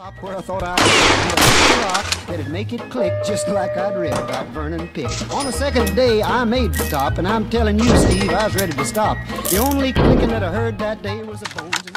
top where I thought I was rock that'd make it click just like I'd read about Vernon Pick. On the second day, I made the top, and I'm telling you, Steve, I was ready to stop. The only clicking that I heard that day was a bones.